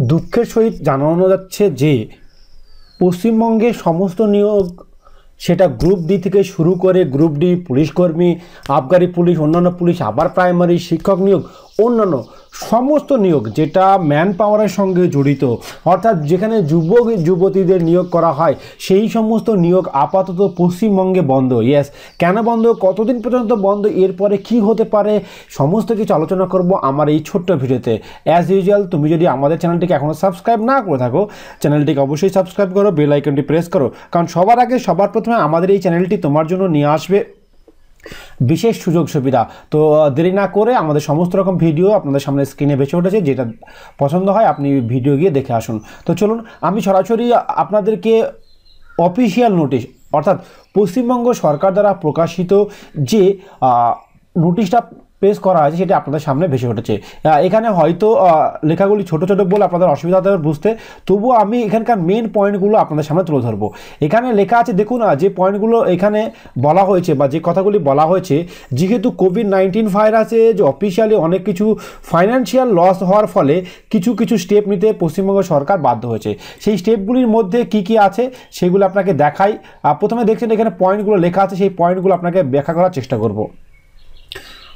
দুঃখের সহিত জানানো যাচ্ছে যে, পশ্চিমবঙ্গে সমস্ত নিয়োগ সেটা গ্রুপ ডি থেকে শুরু করে গ্রুপ ডি পুলিশকর্মী, আবগারি পুলিশ, অন্যান্য পুলিশ, আবার প্রাইমারি শিক্ষক নিয়োগ অন্যান্য সমস্ত নিয়োগ যেটা ম্যান পাওয়ারের সঙ্গে জড়িত, অর্থাৎ যেখানে যুবক যুবতীদের নিয়োগ করা হয়, সেই সমস্ত নিয়োগ আপাতত পশ্চিমবঙ্গে বন্ধ। ইয়েস কেন বন্ধ? কতদিন পর্যন্ত বন্ধ? এরপরে কি হতে পারে? সমস্ত কিছু আলোচনা করব আমার এই ছোট্ট ভিডিওতে। অ্যাজ ইউজুয়াল তুমি যদি আমাদের চ্যানেলটিকে এখনও সাবস্ক্রাইব না করে থাকো, চ্যানেলটিকে অবশ্যই সাবস্ক্রাইব করো বেল আইকনটি প্রেস করো। কারণ সবার আগে, সবার প্রথমে আমাদের এই চ্যানেলটি তোমার জন্য নিয়ে আসবে বিশেষ সুযোগ সুবিধা। তো দেরি না করে আমাদের সমস্ত রকম ভিডিও আপনাদের সামনে স্ক্রিনে বেছে উঠেছে, যেটা পছন্দ হয় আপনি ভিডিও গিয়ে দেখে আসুন। তো চলুন, আমি সরাসরি আপনাদেরকে অফিসিয়াল নোটিশ অর্থাৎ পশ্চিমবঙ্গ সরকার দ্বারা প্রকাশিত যে নোটিশটা পেশ করা হয়েছে সেটা আপনাদের সামনে ভেসে উঠেছে। এখানে হয়তো লেখাগুলি ছোট ছোট বলে আপনাদের অসুবিধা হতে বুঝতে। তবুও আমি এখানকার মেন পয়েন্টগুলো আপনাদের সামনে তুলে ধরবো। এখানে লেখা আছে, দেখুন যে পয়েন্টগুলো এখানে বলা হয়েছে বা যে কথাগুলি বলা হয়েছে, যেহেতু কোভিড নাইন্টিন ভাইরাসে যে অফিসিয়ালি অনেক কিছু ফাইন্যান্সিয়াল লস হওয়ার ফলে কিছু কিছু স্টেপ নিতে পশ্চিমবঙ্গ সরকার বাধ্য হয়েছে। সেই স্টেপগুলির মধ্যে কি কি আছে, সেগুলো আপনাকে দেখাই। প্রথমে দেখছেন এখানে পয়েন্টগুলো লেখা আছে, সেই পয়েন্টগুলো আপনাকে ব্যাখ্যা করার চেষ্টা করব।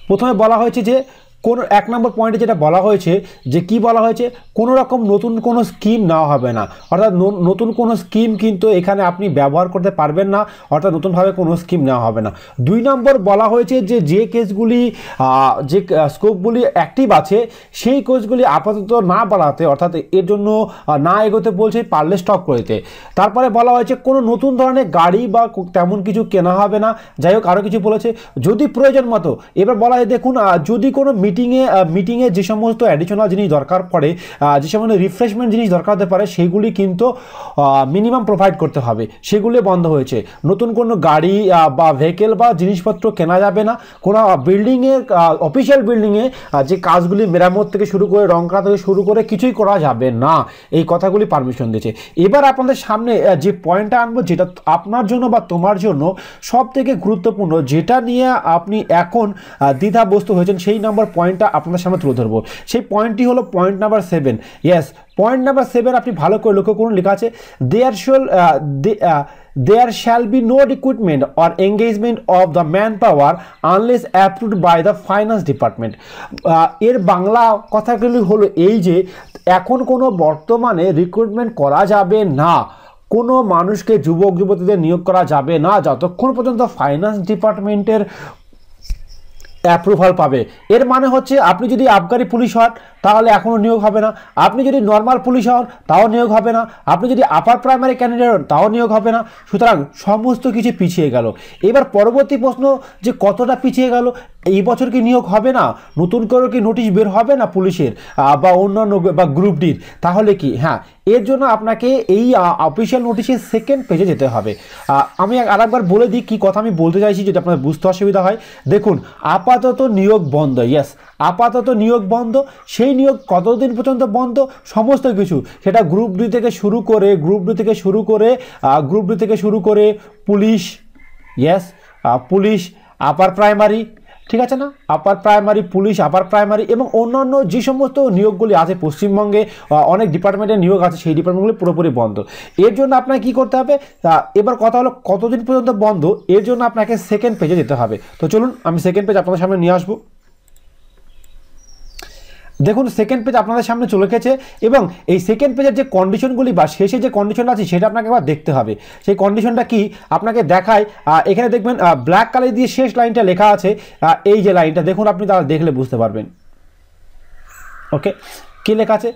প্রথমে বলা হয়েছে যে কোন এক নম্বর পয়েন্টে যেটা বলা হয়েছে যে কি বলা হয়েছে? কোনো রকম নতুন কোনো স্কিম নেওয়া হবে না। অর্থাৎ নতুন কোনো স্কিম কিন্তু এখানে আপনি ব্যবহার করতে পারবেন না, অর্থাৎ নতুনভাবে কোনো স্কিম নেওয়া হবে না। দুই নম্বর বলা হয়েছে যে যে কেসগুলি যে স্কোপগুলি অ্যাক্টিভ আছে, সেই কেসগুলি আপাতত না বাড়াতে, অর্থাৎ এর জন্য না এগোতে বলছে পারলে স্টক করতে। তারপরে বলা হয়েছে কোনো নতুন ধরনের গাড়ি বা তেমন কিছু কেনা হবে না। যাই হোক আরও কিছু বলেছে। যদি প্রয়োজন মতো, এবার বলা হয় দেখুন যদি কোনো মিটিংয়ে মিটিংয়ে যে সমস্ত অ্যাডিশনাল জিনিস দরকার পড়ে যে সমস্ত রিফ্রেশমেন্ট জিনিস দরকার হতে পারে, সেগুলি কিন্তু মিনিমাম প্রোভাইড করতে হবে। সেগুলি বন্ধ হয়েছে। নতুন কোনো গাড়ি বা ভেহিকেল বা জিনিসপত্র কেনা যাবে না। কোনো বিল্ডিংয়ে অফিসিয়াল বিল্ডিংয়ে যে কাজগুলি মেরামত থেকে শুরু করে রং করা থেকে শুরু করে কিছুই করা যাবে না। এই কথাগুলি পারমিশন দিয়েছে। এবার আপনাদের সামনে যে পয়েন্টটা আনব, যেটা আপনার জন্য বা তোমার জন্য সব থেকে গুরুত্বপূর্ণ, যেটা নিয়ে আপনি এখন দ্বিধাগ্রস্ত হয়েছেন, সেই নাম্বার পয়েন্টটা আপনাদের সামনে তুলে ধরবো। সেই পয়েন্টটি হলো point number seven yes point number seven আপনি ভালো করে লক্ষ্য করুন, লেখা আছে there shall there shall be no recruitment or engagement of the manpower unless approved by the finance department এর বাংলা কথাগুলি হলো এই যে, এখন কোনো বর্তমানে রিক্রুটমেন্ট করা যাবে না। কোনো মানুষকে যুবক যুবতীদের নিয়োগ করা যাবে না। যতক্ষণ পর্যন্ত ফাইন্যান্স ডিপার্টমেন্টের অ্যাপ্রুভাল পাবে। এর মানে হচ্ছে আপনি যদি আবগারি পুলিশ হন তাহলে এখনও নিয়োগ হবে না। আপনি যদি নর্মাল পুলিশ হন, তাও নিয়োগ হবে না। আপনি যদি আপার প্রাইমারি ক্যান্ডিডেট হন, তাও নিয়োগ হবে না। সুতরাং সমস্ত কিছু পিছিয়ে গেল। এবার পরবর্তী প্রশ্ন, যে কতটা পিছিয়ে গেল? এই বছর কি নিয়োগ হবে না? নতুন করে কি নোটিশ বের হবে না পুলিশের বা অন্যান্য বা গ্রুপ ডির? তাহলে কি? হ্যাঁ এর জন্য আপনাকে এই অফিসিয়াল নোটিশের সেকেন্ড পেজে যেতে হবে। আমি আরেকবার বলে দিই কী কথা আমি বলতে চাইছি যদি আপনার বুঝতে অসুবিধা হয়। দেখুন, আপাতত নিয়োগ বন্ধ ইয়াস আপাতত নিয়োগ বন্ধ। সেই নিয়োগ কতদিন পর্যন্ত বন্ধ? সমস্ত কিছু। সেটা গ্রুপ ডি থেকে শুরু করে গ্রুপ ডি থেকে শুরু করে গ্রুপ ডি থেকে শুরু করে police yes police upper primary ঠিক আছে না? Upper primary police upper primary এবং অন্যান্য যে সমস্ত নিয়োগগুলি আছে পশ্চিমবঙ্গে অনেক ডিপার্টমেন্টের নিয়োগ আছে, সেই ডিপার্টমেন্টগুলি পুরোপুরি বন্ধ। এর জন্য আপনাকে কী করতে হবে? এবার কথা হলো কতদিন পর্যন্ত বন্ধ? এর জন্য আপনাকে সেকেন্ড পেজে যেতে হবে। তো চলুন, আমি সেকেন্ড পেজ আপনাদের সামনে নিয়ে আসব। দেখুন সেকেন্ড পেজ আপনাদের সামনে চলে গেছে এবং এই সেকেন্ড পেজের যে কন্ডিশনগুলি বা শেষে যে কন্ডিশনটা আছে সেটা আপনাকে একবার দেখতে হবে। সেই কন্ডিশনটা কি? আপনাকে দেখায় এখানে দেখবেন ব্ল্যাক কালার দিয়ে শেষ লাইনটা লেখা আছে এই যে লাইনটা দেখুন আপনি তারা দেখলে বুঝতে পারবেন। ওকে কি লেখা আছে?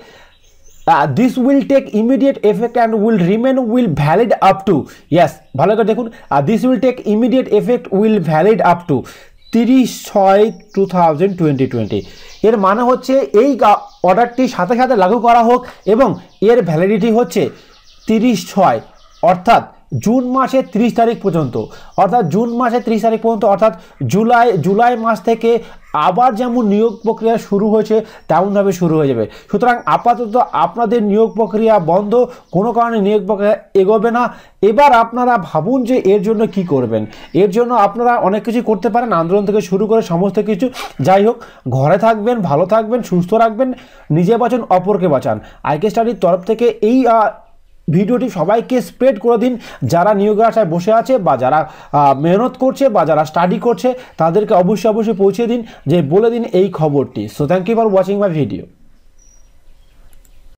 This will take immediate effect and will remain will valid up to yes ভালো করে দেখুন this will take immediate effect will valid up to তিরিশ ছয় টু থাউজেন্ড টোয়েন্টি টোয়েন্টি এর মানে হচ্ছে এই অর্ডারটি সাথে সাথে লাগু করা হোক এবং এর ভ্যালিডিটি হচ্ছে তিরিশ ছয়, অর্থাৎ জুন মাসের ত্রিশ তারিখ পর্যন্ত। অর্থাৎ জুন মাসের ত্রিশ তারিখ পর্যন্ত, অর্থাৎ জুলাই জুলাই মাস থেকে আবার যেমন নিয়োগ প্রক্রিয়া শুরু হয়েছে, তেমনভাবে শুরু হয়ে যাবে। সুতরাং আপাতত আপনাদের নিয়োগ প্রক্রিয়া বন্ধ, কোনো কারণে নিয়োগ প্রক্রিয়া এগোবে না। এবার আপনারা ভাবুন যে এর জন্য কি করবেন। এর জন্য আপনারা অনেক কিছু করতে পারেন, আন্দোলন থেকে শুরু করে সমস্ত কিছু। যাই হোক, ঘরে থাকবেন, ভালো থাকবেন, সুস্থ রাখবেন, নিজে বাঁচান, অপরকে বাঁচান। আইকে স্টাডির তরফ থেকে এই ভিডিওটি সবাইকে স্প্রেড করে দিন। যারা নিয়োগের আশায় বসে আছে বা যারা মেহনত করছে বা যারা স্টাডি করছে, তাদেরকে অবশ্যই অবশ্যই পৌঁছে দিন। যে বলে দিন এই খবরটি। So thank you for watching my video